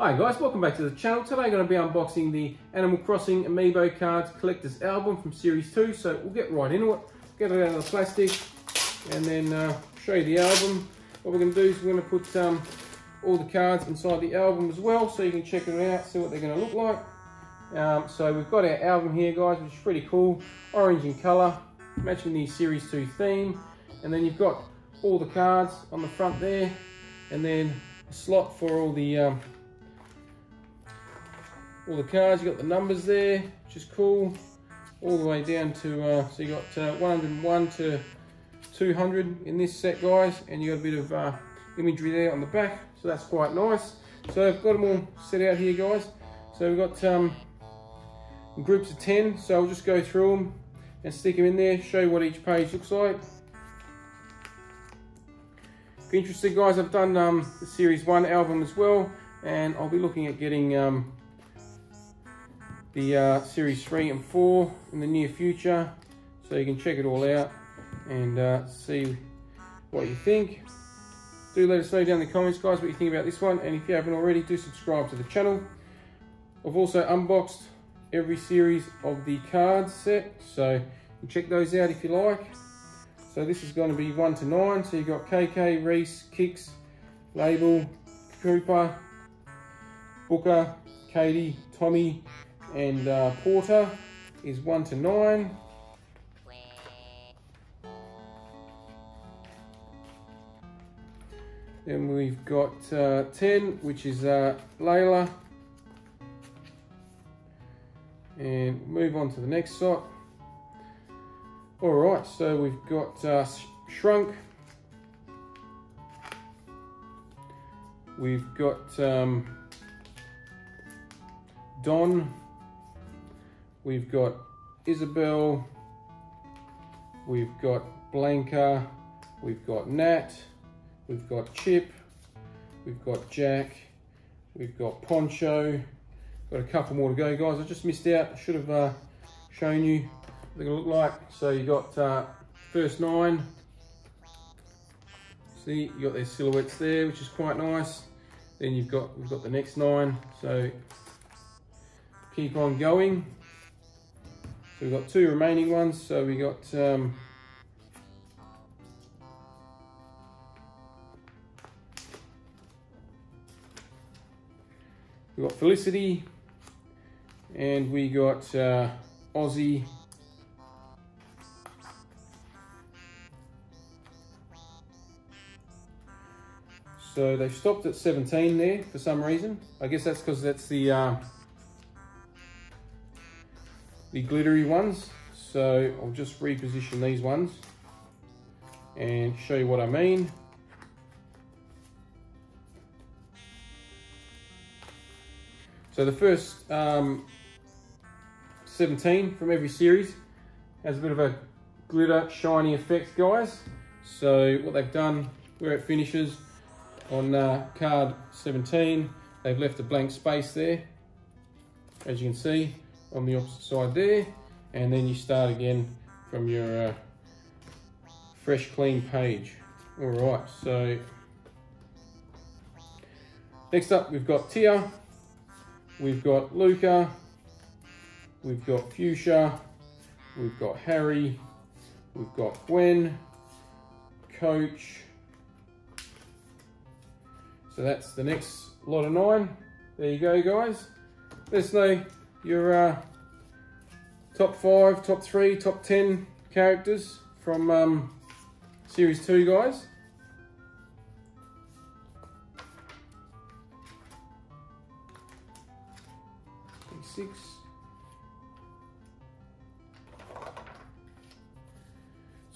Hi guys, welcome back to the channel. Today I'm going to be unboxing the Animal Crossing Amiibo Cards Collector's Album from Series 2. So we'll get right into it, get it out of the plastic and then uh, show you the album. What we're going to do is we're going to put um, all the cards inside the album as well so you can check it out, see what they're going to look like. Um, so we've got our album here guys, which is pretty cool. Orange in colour, matching the Series 2 theme. And then you've got all the cards on the front there and then a slot for all the um, all the cards, you got the numbers there, which is cool, all the way down to, uh, so you got uh, 101 to 200 in this set, guys, and you got a bit of uh, imagery there on the back, so that's quite nice. So I've got them all set out here, guys. So we've got um, groups of 10, so I'll just go through them and stick them in there, show you what each page looks like. If you're interested, guys, I've done um, the Series 1 album as well, and I'll be looking at getting um, the uh, Series 3 and 4 in the near future. So you can check it all out and uh, see what you think. Do let us know down in the comments, guys, what you think about this one. And if you haven't already, do subscribe to the channel. I've also unboxed every series of the card set. So check those out if you like. So this is going to be 1 to 9. So you've got KK, Reese, Kicks, Labelle, Cooper, Booker, Katie, Tommy, and uh, Porter is 1 to 9. Then we've got uh, 10, which is uh, Leila. And move on to the next shot. All right, so we've got uh, Shrunk. We've got um, Don. We've got Isabelle. We've got Blanca. We've got Nat. We've got Chip. We've got Jack. We've got Poncho. Got a couple more to go, guys. I just missed out. I should have uh, shown you what to look like. So you got uh, first nine. See, you got their silhouettes there, which is quite nice. Then you've got we've got the next nine. So keep on going. So we've got two remaining ones. So we got um, we got Felicity, and we got uh, Ozzie. So they've stopped at 17 there for some reason. I guess that's because that's the uh, the glittery ones. So I'll just reposition these ones and show you what I mean. So the first um, 17 from every series has a bit of a glitter shiny effect guys. So what they've done where it finishes on uh, card 17, they've left a blank space there as you can see on the opposite side there. And then you start again from your uh, fresh clean page. All right so next up we've got Tia we've got Luca we've got Fuchsia we've got Harry we've got Gwen Coach. So that's the next lot of nine. There you go guys. Let us know your uh, top five, top three, top 10 characters from um, Series 2, guys. Six.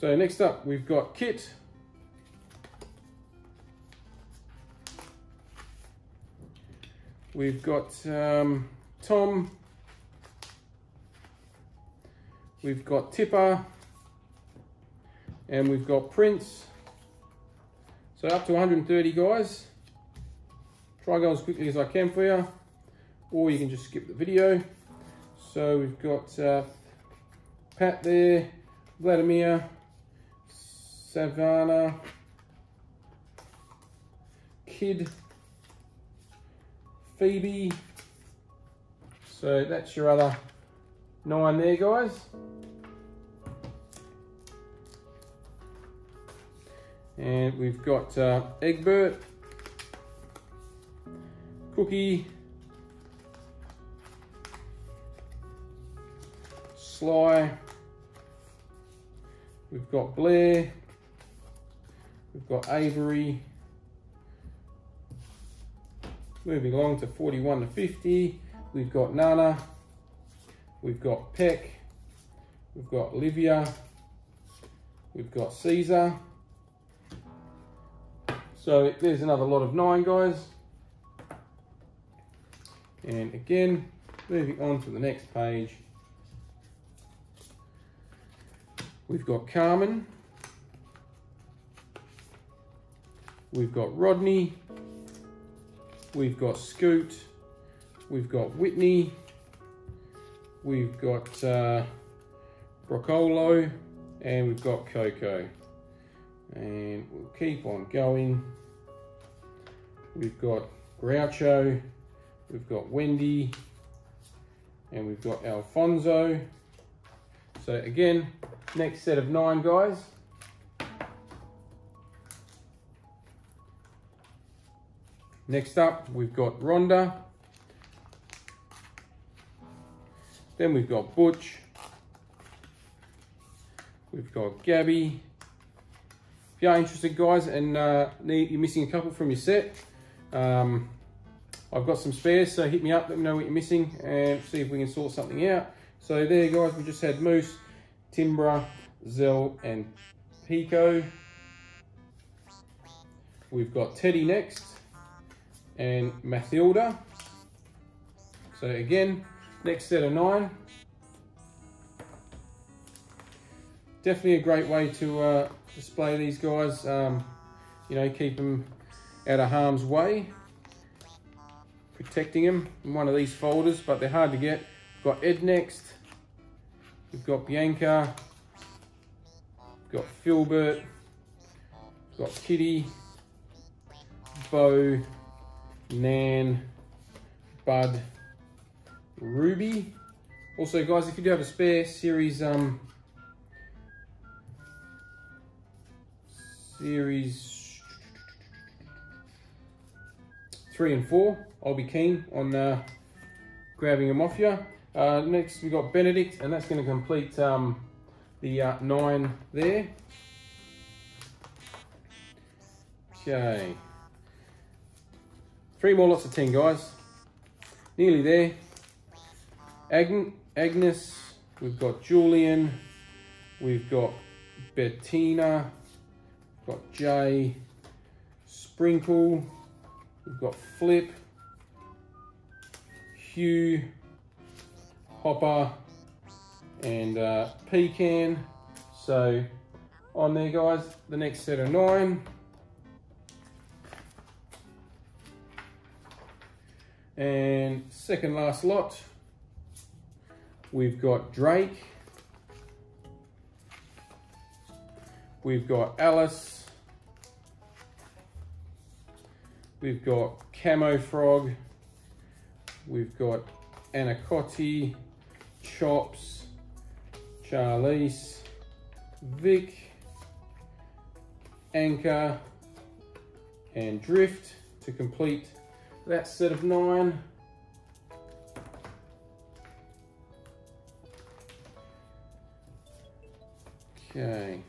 So next up, we've got Kitt. We've got um, Tom, We've got Tipper and we've got Prince. So up to 130 guys. Try go as quickly as I can for you or you can just skip the video. So we've got uh, Pat there, Vladimir, Savannah, Kidd, Phoebe. So that's your other nine there, guys. And we've got uh, Egbert, Cookie, Sly, we've got Blaire, we've got Avery, moving along to 41 to 50, we've got Nana, we've got Peck, we've got Livia, we've got Caesar, so there's another lot of nine guys. And again, moving on to the next page, we've got Carmen, we've got Rodney, we've got Scoot, we've got Whitney, we've got uh, Broccolo, and we've got Coco and we'll keep on going. We've got Groucho, we've got Wendy, and we've got Alfonso. So again, next set of nine guys. Next up, we've got Rhonda. Then we've got Butch. We've got Gabi you are interested guys and uh, need, you're missing a couple from your set, um, I've got some spares, so hit me up, let me know what you're missing and see if we can sort something out. So there guys, we just had Moose, Timbra, Zell and Pekoe. We've got Teddy next and Mathilda. So again, next set of nine. Definitely a great way to uh, display these guys, um, you know, keep them out of harm's way. Protecting them in one of these folders, but they're hard to get. We've got Ed next. We've got Bianca. We've got Filbert. We've got Kitty. Beau. Nan. Bud. Ruby. Also, guys, if you do have a spare series um, series three and four. I'll be keen on uh, grabbing them off you. Uh, next we got Benedict, and that's going to complete um, the uh, nine there. Okay. Three more lots of 10, guys. Nearly there. Ag Agnes, we've got Julian, we've got Bettina, got Jay, Sprinkle, we've got Flip, Hugh, Hopper, and uh, Pecan. So on there guys, the next set of nine. And second last lot, we've got Drake, We've got Alice. We've got Camofrog. We've got Anicotti, Chops, Charlise, Vic, Ankha, and Drift to complete that set of nine. Okay.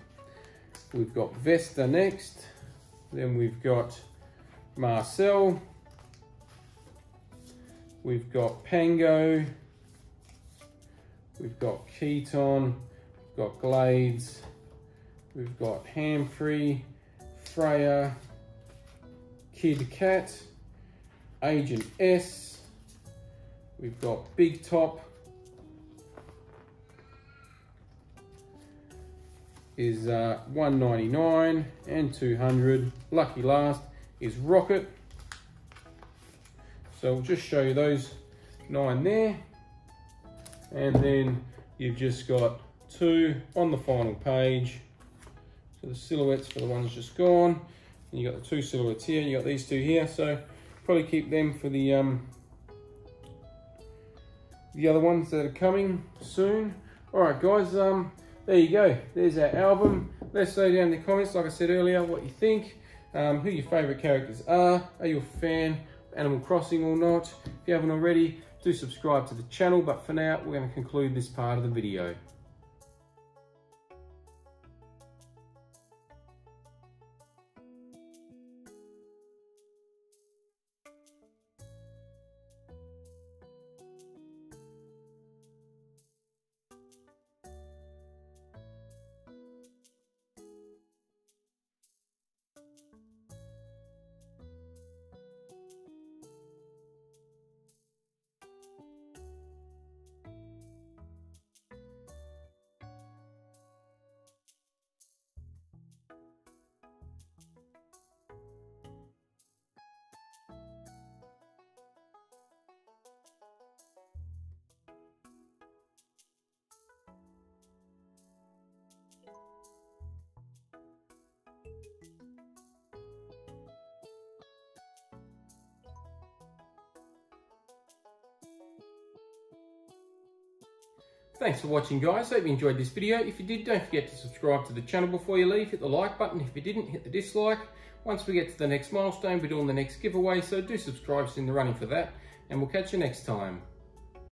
We've got Vesta next. Then we've got Marcel. We've got Pango. We've got Keaton. We've got Glades. We've got Hamphrey, Freya, Kid Cat, Agent S. We've got Big Top. Is uh, 199 and 200. Lucky last is Rocket. So we'll just show you those nine there. And then you've just got two on the final page. So the silhouettes for the ones just gone. And you got the two silhouettes here, you got these two here. So Probably keep them for the um, the other ones that are coming soon. All right, guys, um, there you go. There's our album. Let's know down in the comments, like I said earlier, what you think, um, who your favorite characters are. Are you a fan of Animal Crossing or not? If you haven't already, do subscribe to the channel. But for now, we're going to conclude this part of the video. Thanks for watching guys, hope you enjoyed this video. If you did, don't forget to subscribe to the channel before you leave. Hit the like button. If you didn't, hit the dislike. Once we get to the next milestone, we're doing the next giveaway, so do subscribe, it's in the running for that. And we'll catch you next time.